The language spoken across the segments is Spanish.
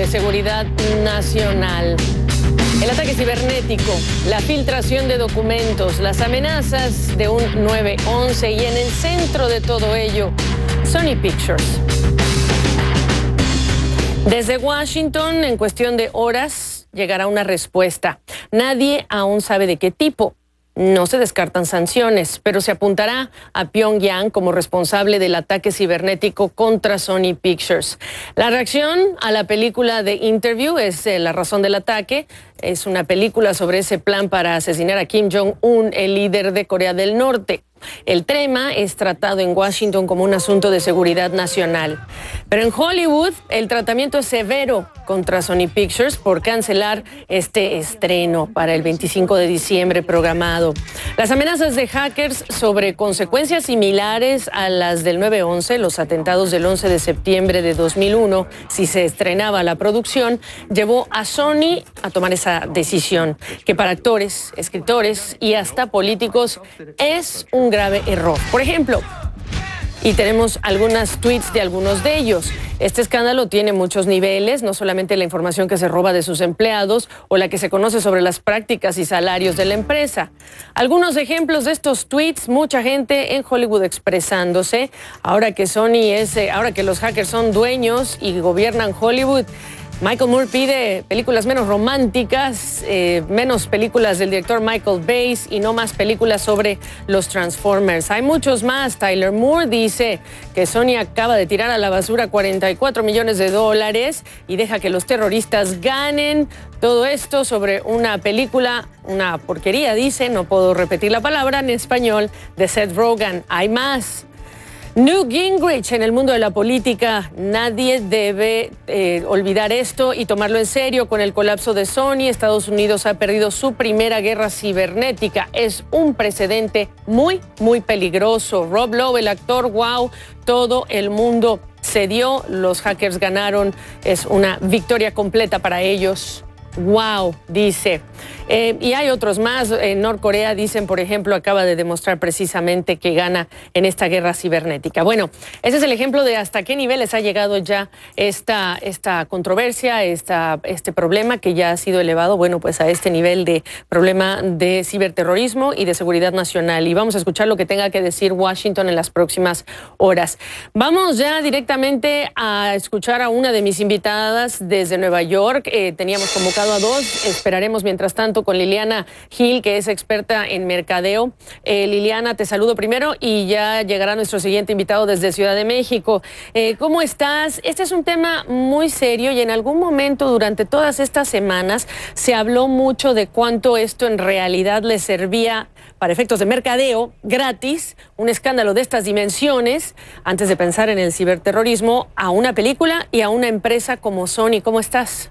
de seguridad nacional. El ataque cibernético, la filtración de documentos, las amenazas de un 911 y en el centro de todo ello, Sony Pictures. Desde Washington, en cuestión de horas, llegará una respuesta. Nadie aún sabe de qué tipo. No se descartan sanciones, pero se apuntará a Pyongyang como responsable del ataque cibernético contra Sony Pictures. La reacción a la película de Interview es eh, la razón del ataque. Es una película sobre ese plan para asesinar a Kim Jong-un, el líder de Corea del Norte. El tema es tratado en Washington como un asunto de seguridad nacional. Pero en Hollywood el tratamiento es severo contra Sony Pictures por cancelar este estreno para el 25 de diciembre programado. Las amenazas de hackers sobre consecuencias similares a las del 9-11, los atentados del 11 de septiembre de 2001, si se estrenaba la producción, llevó a Sony a tomar esa decisión, que para actores, escritores y hasta políticos es un grave error. Por ejemplo, y tenemos algunas tweets de algunos de ellos. Este escándalo tiene muchos niveles, no solamente la información que se roba de sus empleados o la que se conoce sobre las prácticas y salarios de la empresa. Algunos ejemplos de estos tweets, mucha gente en Hollywood expresándose, ahora que Sony es, eh, ahora que los hackers son dueños y gobiernan Hollywood. Michael Moore pide películas menos románticas, eh, menos películas del director Michael Bays y no más películas sobre los Transformers. Hay muchos más. Tyler Moore dice que Sony acaba de tirar a la basura 44 millones de dólares y deja que los terroristas ganen. Todo esto sobre una película, una porquería, dice, no puedo repetir la palabra en español, de Seth Rogen. Hay más. New Gingrich en el mundo de la política. Nadie debe eh, olvidar esto y tomarlo en serio. Con el colapso de Sony, Estados Unidos ha perdido su primera guerra cibernética. Es un precedente muy, muy peligroso. Rob Lowe, el actor, wow, todo el mundo cedió. Los hackers ganaron. Es una victoria completa para ellos. Wow, dice. Eh, y hay otros más. En Norcorea dicen, por ejemplo, acaba de demostrar precisamente que gana en esta guerra cibernética. Bueno, ese es el ejemplo de hasta qué niveles ha llegado ya esta, esta controversia, esta, este problema que ya ha sido elevado, bueno, pues a este nivel de problema de ciberterrorismo y de seguridad nacional. Y vamos a escuchar lo que tenga que decir Washington en las próximas horas. Vamos ya directamente a escuchar a una de mis invitadas desde Nueva York. Eh, teníamos convocado a dos. Esperaremos mientras tanto con Liliana Gil, que es experta en mercadeo. Eh, Liliana, te saludo primero y ya llegará nuestro siguiente invitado desde Ciudad de México. Eh, ¿Cómo estás? Este es un tema muy serio y en algún momento durante todas estas semanas se habló mucho de cuánto esto en realidad le servía para efectos de mercadeo gratis, un escándalo de estas dimensiones, antes de pensar en el ciberterrorismo, a una película y a una empresa como Sony. ¿Cómo estás?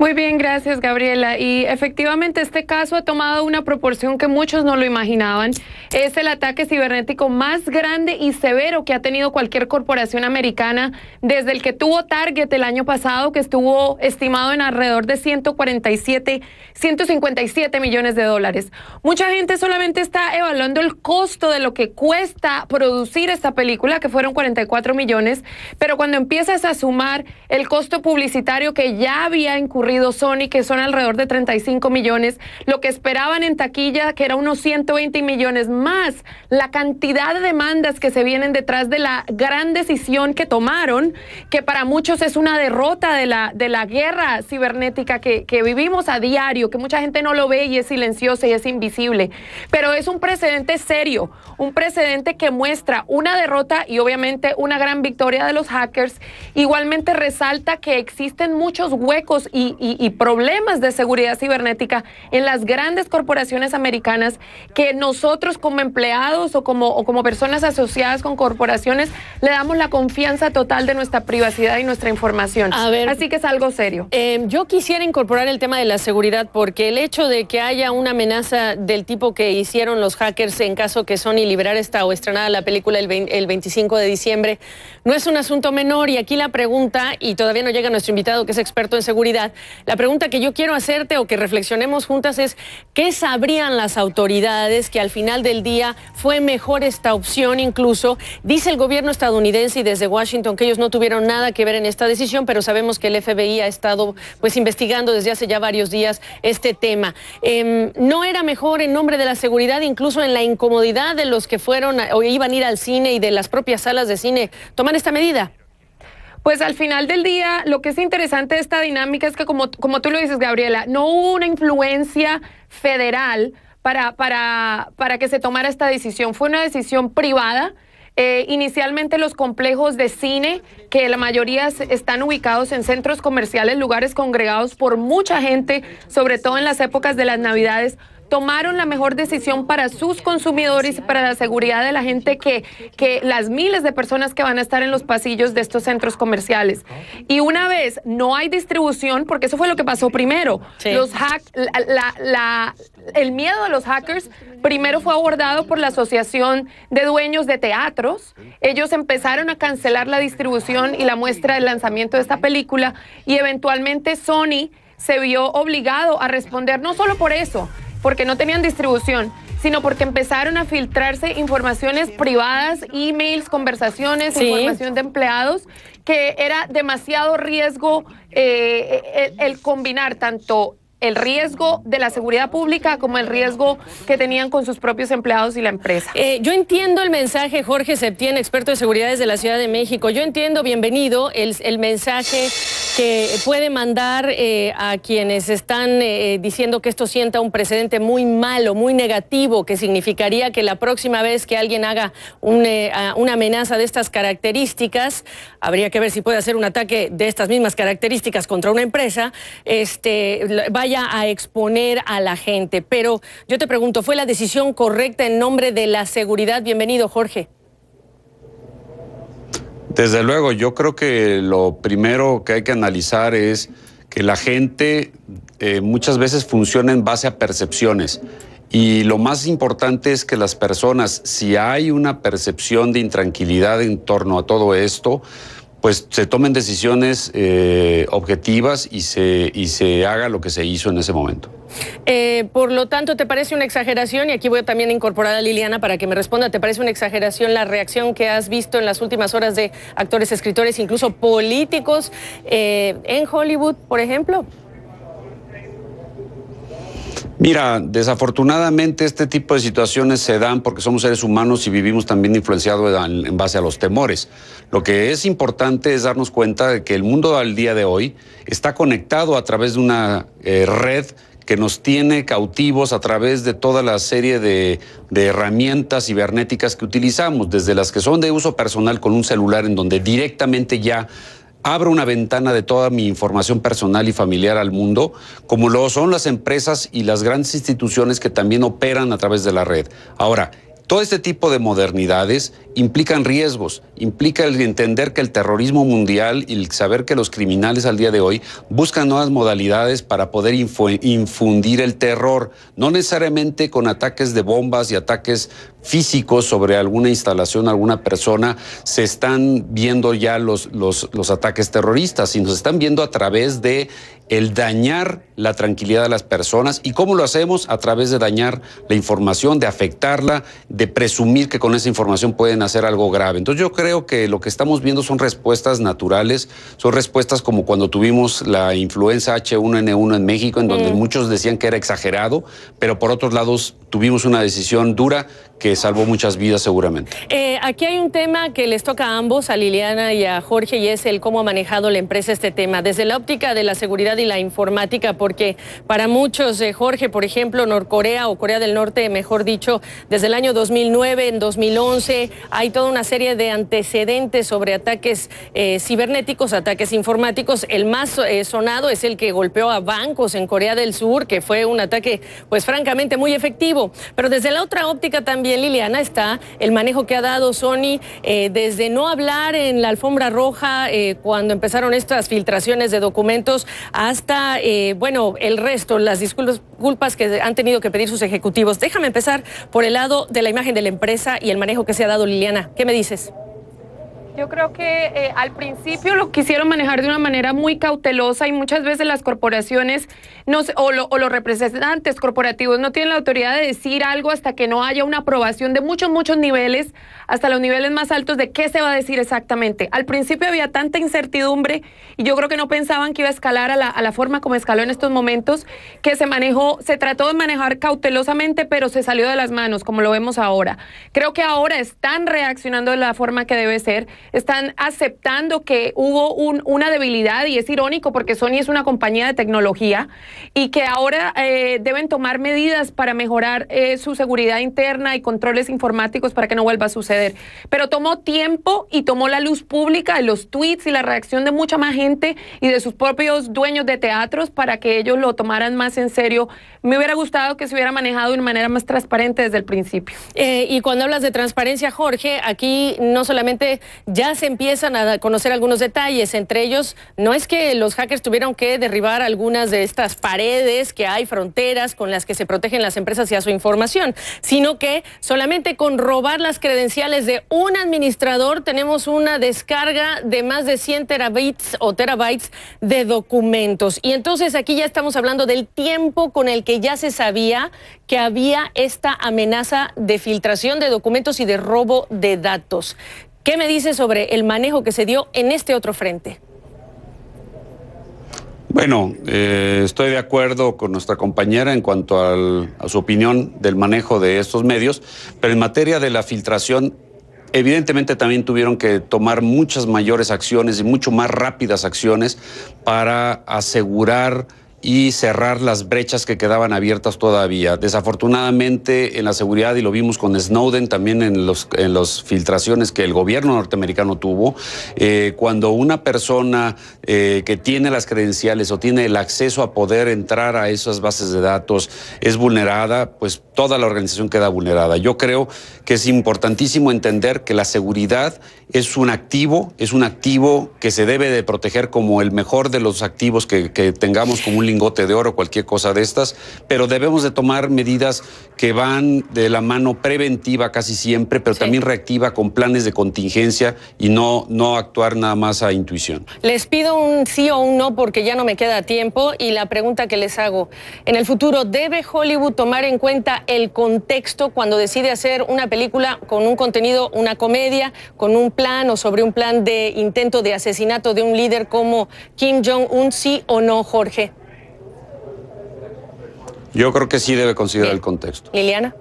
Muy bien, gracias Gabriela. Y efectivamente este caso ha tomado una proporción que muchos no lo imaginaban. Es el ataque cibernético más grande y severo que ha tenido cualquier corporación americana desde el que tuvo Target el año pasado, que estuvo estimado en alrededor de 147, 157 millones de dólares. Mucha gente solamente está evaluando el costo de lo que cuesta producir esta película, que fueron 44 millones, pero cuando empiezas a sumar el costo publicitario que ya había incurrido, Sony, que son alrededor de 35 millones, lo que esperaban en taquilla, que era unos 120 millones más, la cantidad de demandas que se vienen detrás de la gran decisión que tomaron, que para muchos es una derrota de la, de la guerra cibernética que, que vivimos a diario, que mucha gente no lo ve y es silenciosa y es invisible, pero es un precedente serio, un precedente que muestra una derrota y obviamente una gran victoria de los hackers. Igualmente resalta que existen muchos huecos y, y, problemas de seguridad cibernética en las grandes corporaciones americanas que nosotros como empleados o como, o como personas asociadas con corporaciones le damos la confianza total de nuestra privacidad y nuestra información. Así que es algo serio. Eh, yo quisiera incorporar el tema de la seguridad porque el hecho de que haya una amenaza del tipo que hicieron los hackers en caso que Sony liberara esta o estrenara la película el, el 25 de diciembre no es un asunto menor y aquí la pregunta, y todavía no llega nuestro invitado que es experto en seguridad, La pregunta que yo quiero hacerte o que reflexionemos juntas es, ¿qué sabrían las autoridades que al final del día fue mejor esta opción incluso? Dice el gobierno estadounidense y desde Washington que ellos no tuvieron nada que ver en esta decisión, pero sabemos que el FBI ha estado pues investigando desde hace ya varios días este tema. Em, ¿No era mejor en nombre de la seguridad, incluso en la incomodidad de los que fueron o iban a ir al cine y de las propias salas de cine, tomar esta medida? Pues al final del día, lo que es interesante de esta dinámica es que, como, como tú lo dices, Gabriela, no hubo una influencia federal para, para, para que se tomara esta decisión. Fue una decisión privada. Eh, inicialmente los complejos de cine, que la mayoría están ubicados en centros comerciales, lugares congregados por mucha gente, sobre todo en las épocas de las Navidades, tomaron la mejor decisión para sus consumidores y para la seguridad de la gente que, que las miles de personas que van a estar en los pasillos de estos centros comerciales. Y una vez no hay distribución, porque eso fue lo que pasó primero, los hack, la, el miedo de los hackers primero fue abordado por la Asociación de Dueños de Teatros. Ellos empezaron a cancelar la distribución y la muestra del lanzamiento de esta película y eventualmente Sony se vio obligado a responder no solo por eso, porque no tenían distribución, sino porque empezaron a filtrarse informaciones privadas, emails, conversaciones, información de empleados, que era demasiado riesgo eh, el combinar tanto el riesgo de la seguridad pública como el riesgo que tenían con sus propios empleados y la empresa. Eh, yo entiendo el mensaje, Jorge Septién, experto de seguridad desde la Ciudad de México. Yo entiendo, bienvenido, el, el mensaje que puede mandar eh, a quienes están eh, diciendo que esto sienta un precedente muy malo, muy negativo, que significaría que la próxima vez que alguien haga una amenaza de estas características, habría que ver si puede hacer un ataque de estas mismas características contra una empresa, este, vaya a exponer a la gente. Pero yo te pregunto, ¿fue la decisión correcta en nombre de la seguridad? Bienvenido, Jorge. Desde luego, yo creo que lo primero que hay que analizar es que la gente eh, muchas veces funciona en base a percepciones. Y lo más importante es que las personas, si hay una percepción de intranquilidad en torno a todo esto, pues se tomen decisiones eh, objetivas y se, y se haga lo que se hizo en ese momento. Eh, por lo tanto, ¿te parece una exageración? Y aquí voy a también incorporar a Liliana para que me responda. ¿Te parece una exageración la reacción que has visto en las últimas horas de actores, escritores, incluso políticos eh, en Hollywood, por ejemplo? Mira, desafortunadamente este tipo de situaciones se dan porque somos seres humanos y vivimos también influenciados en base a los temores. Lo que es importante es darnos cuenta de que el mundo al día de hoy está conectado a través de una eh, red que nos tiene cautivos a través de toda la serie de, de, herramientas cibernéticas que utilizamos, desde las que son de uso personal con un celular en donde directamente ya abro una ventana de toda mi información personal y familiar al mundo, como lo son las empresas y las grandes instituciones que también operan a través de la red. Ahora, todo este tipo de modernidades implican riesgos, implica el entender que el terrorismo mundial y el saber que los criminales al día de hoy buscan nuevas modalidades para poder infundir el terror, no necesariamente con ataques de bombas y ataques físicos sobre alguna instalación, alguna persona, se están viendo ya los, ataques terroristas, sino se están viendo a través de el dañar la tranquilidad de las personas. Y cómo lo hacemos a través de dañar la información, de afectarla, presumir que con esa información pueden hacer algo grave. Entonces yo creo que lo que estamos viendo son respuestas naturales, son respuestas como cuando tuvimos la influenza H1N1 en México, en donde muchos decían que era exagerado, pero por otros lados tuvimos una decisión dura que salvó muchas vidas seguramente. Eh, aquí hay un tema que les toca a ambos, a Liliana y a Jorge, y es el cómo ha manejado la empresa este tema, desde la óptica de la seguridad y la informática, porque para muchos, eh, Jorge, por ejemplo, Norcorea o Corea del Norte, mejor dicho, desde el año 2009, en 2011, hay toda una serie de antecedentes sobre ataques eh, cibernéticos, ataques informáticos. El más sonado es el que golpeó a bancos en Corea del Sur, que fue un ataque, pues francamente, muy efectivo. Pero desde la otra óptica también, Liliana, está el manejo que ha dado Sony eh, desde no hablar en la alfombra roja eh, cuando empezaron estas filtraciones de documentos hasta, eh, bueno, el resto, las disculpas que han tenido que pedir sus ejecutivos. Déjame empezar por el lado de la imagen de la empresa y el manejo que se ha dado, Liliana. ¿Qué me dices? Yo creo que eh, al principio lo quisieron manejar de una manera muy cautelosa y muchas veces las corporaciones no, o, o, los representantes corporativos no tienen la autoridad de decir algo hasta que no haya una aprobación de muchos, muchos niveles, hasta los niveles más altos de qué se va a decir exactamente. Al principio había tanta incertidumbre y yo creo que no pensaban que iba a escalar a la, a la forma como escaló en estos momentos, que se manejó, se trató de manejar cautelosamente, pero se salió de las manos, como lo vemos ahora. Creo que ahora están reaccionando de la forma que debe ser están aceptando que hubo un, una debilidad y es irónico porque Sony es una compañía de tecnología y que ahora eh, deben tomar medidas para mejorar eh, su seguridad interna y controles informáticos para que no vuelva a suceder. Pero tomó tiempo y tomó la luz pública, los tweets y la reacción de mucha más gente y de sus propios dueños de teatros para que ellos lo tomaran más en serio. Me hubiera gustado que se hubiera manejado de una manera más transparente desde el principio. Eh, y cuando hablas de transparencia, Jorge, aquí no solamente ya se empiezan a conocer algunos detalles. Entre ellos, no es que los hackers tuvieron que derribar algunas de estas paredes que hay, fronteras con las que se protegen las empresas y a su información, sino que solamente con robar las credenciales de un administrador tenemos una descarga de más de 100 terabytes o terabytes de documentos. Y entonces aquí ya estamos hablando del tiempo con el que ya se sabía que había esta amenaza de filtración de documentos y de robo de datos. ¿Qué me dice sobre el manejo que se dio en este otro frente? Bueno, eh, estoy de acuerdo con nuestra compañera en cuanto a su opinión del manejo de estos medios, pero en materia de la filtración, evidentemente también tuvieron que tomar muchas mayores acciones y mucho más rápidas acciones para asegurar y cerrar las brechas que quedaban abiertas todavía. Desafortunadamente en la seguridad, y lo vimos con Snowden, también en las en los filtraciones que el gobierno norteamericano tuvo, eh, cuando una persona eh, que tiene las credenciales o tiene el acceso a poder entrar a esas bases de datos es vulnerada, pues toda la organización queda vulnerada. Yo creo que es importantísimo entender que la seguridad es un activo, es un activo que se debe de proteger como el mejor de los activos que, tengamos como un lingote de oro, cualquier cosa de estas, pero debemos de tomar medidas que van de la mano preventiva casi siempre, pero sí. también reactiva con planes de contingencia y no, no actuar nada más a intuición. Les pido un sí o un no porque ya no me queda tiempo y la pregunta que les hago, en el futuro, ¿debe Hollywood tomar en cuenta el contexto cuando decide hacer una película con un contenido, una comedia, con un plan o sobre un plan de intento de asesinato de un líder como Kim Jong-un, sí o no, Jorge? Yo creo que sí debe considerar Bien. el contexto. Liliana.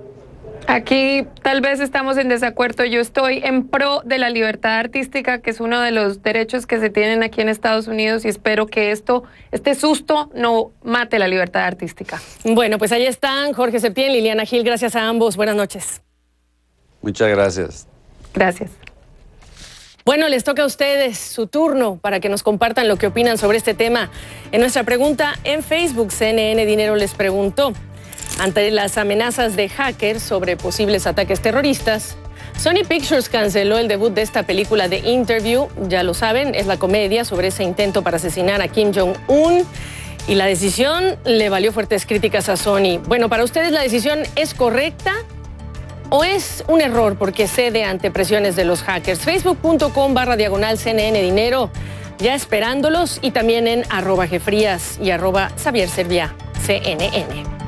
Aquí tal vez estamos en desacuerdo. Yo estoy en pro de la libertad artística, que es uno de los derechos que se tienen aquí en Estados Unidos y espero que esto, este susto no mate la libertad artística. Bueno, pues ahí están Jorge Septién, Liliana Gil. Gracias a ambos. Buenas noches. Muchas gracias. Gracias. Bueno, les toca a ustedes su turno para que nos compartan lo que opinan sobre este tema. En nuestra pregunta en Facebook, CNN Dinero les preguntó, ante las amenazas de hackers sobre posibles ataques terroristas, Sony Pictures canceló el debut de esta película de Interview, ya lo saben, es la comedia sobre ese intento para asesinar a Kim Jong-un. Y la decisión le valió fuertes críticas a Sony. Bueno, para ustedes la decisión es correcta o es un error porque cede ante presiones de los hackers. Facebook.com barra diagonal CNN Dinero, ya esperándolos y también en arroba Jefrías y arroba Xavier Servia CNN.